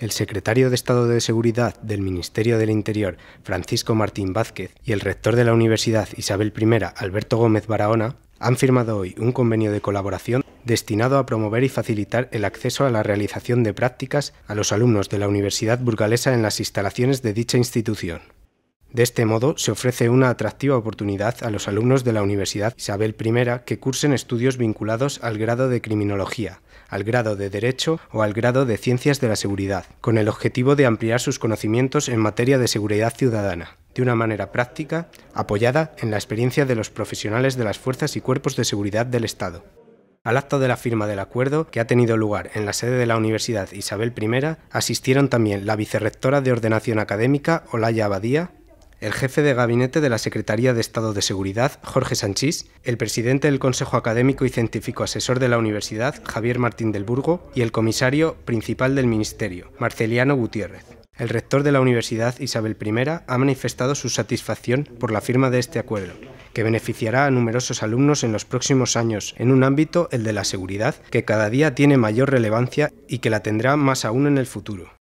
El secretario de Estado de Seguridad del Ministerio del Interior, Francisco Martín Vázquez, y el rector de la Universidad Isabel I, Alberto Gómez Barahona, han firmado hoy un convenio de colaboración destinado a promover y facilitar el acceso a la realización de prácticas a los alumnos de la Universidad Burgalesa en las instalaciones de dicha institución. De este modo, se ofrece una atractiva oportunidad a los alumnos de la Universidad Isabel I que cursen estudios vinculados al grado de Criminología, al grado de Derecho o al grado de Ciencias de la Seguridad, con el objetivo de ampliar sus conocimientos en materia de seguridad ciudadana, de una manera práctica, apoyada en la experiencia de los profesionales de las fuerzas y cuerpos de seguridad del Estado. Al acto de la firma del acuerdo, que ha tenido lugar en la sede de la Universidad Isabel I, asistieron también la vicerrectora de Ordenación Académica, Olaya Abadía, el jefe de gabinete de la Secretaría de Estado de Seguridad, Jorge Sanchís, el presidente del Consejo Académico y Científico Asesor de la Universidad, Javier Martín del Burgo, y el comisario principal del Ministerio, Marceliano Gutiérrez. El rector de la Universidad, Isabel I, ha manifestado su satisfacción por la firma de este acuerdo, que beneficiará a numerosos alumnos en los próximos años, en un ámbito, el de la seguridad, que cada día tiene mayor relevancia y que la tendrá más aún en el futuro.